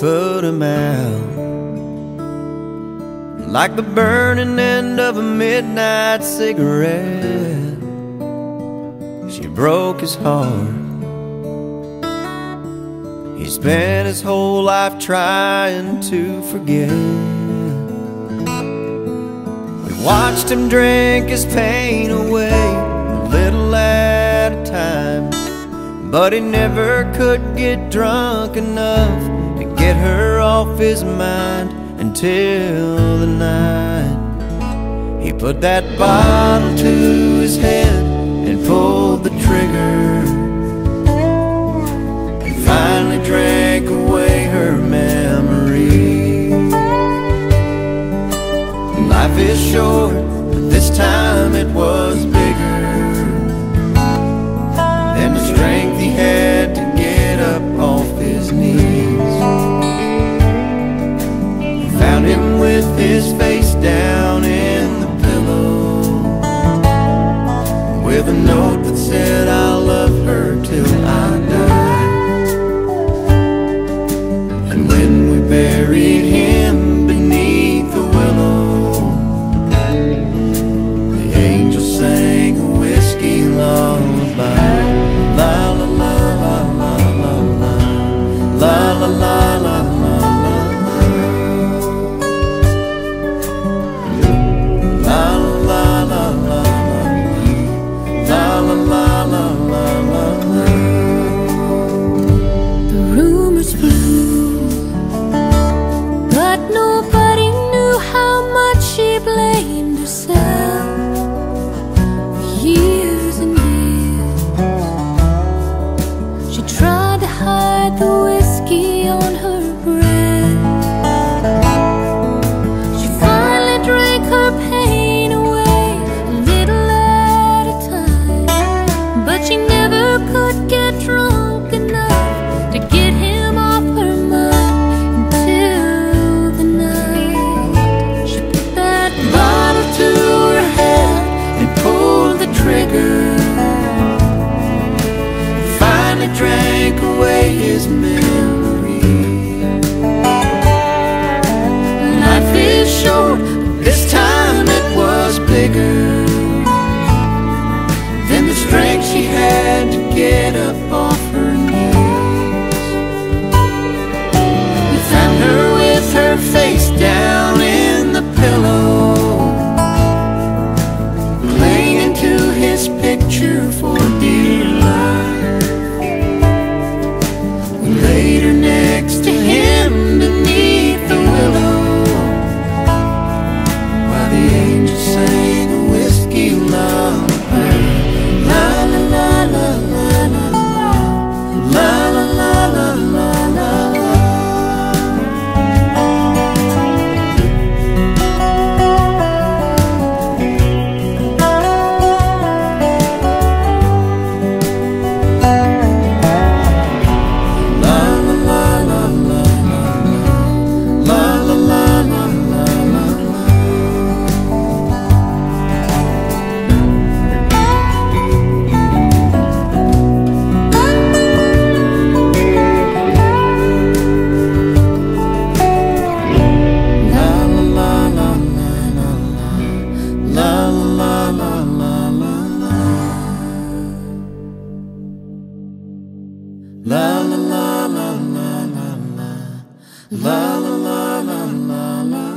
put him out Like the burning end of a midnight cigarette She broke his heart. He spent his whole life trying to forget. We watched him drink his pain away A little at a time. But he never could get drunk enough get her off his mind until the night. He put that bottle to his head and pulled the trigger. And finally drank away her memory. Life is short. road but said I showed La la la la la la.